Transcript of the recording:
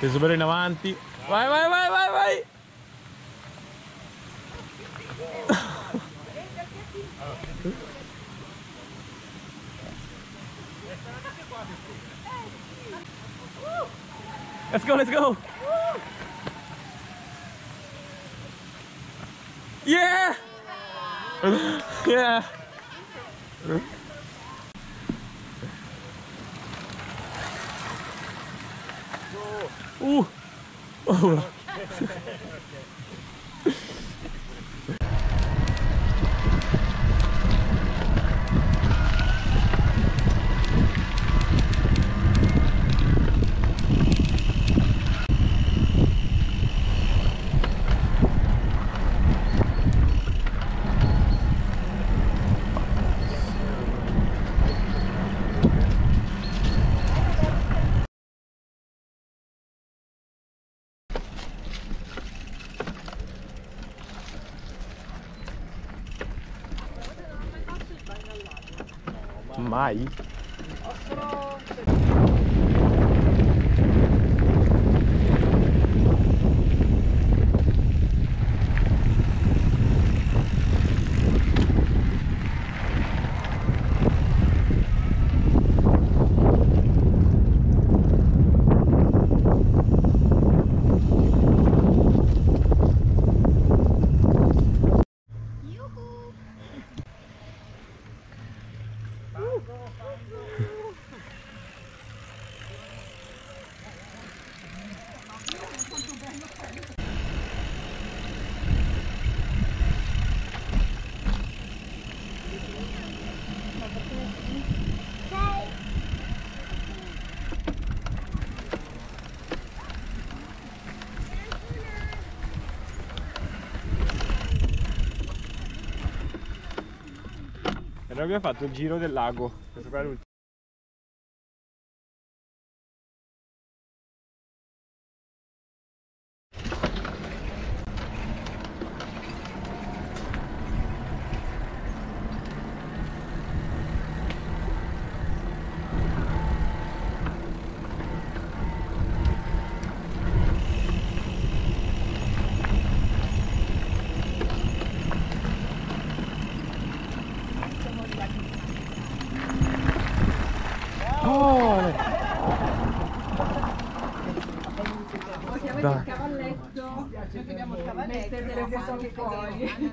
Peso bello in avanti. Vai, vai, vai, vai, vai. Let's go, let's go. Yeah. Yeah. Ouh. Oh. Mai? E noi abbiamo fatto il giro del lago. Dai. il cavalletto. Noi abbiamo il cavalletto, metterlo fuori.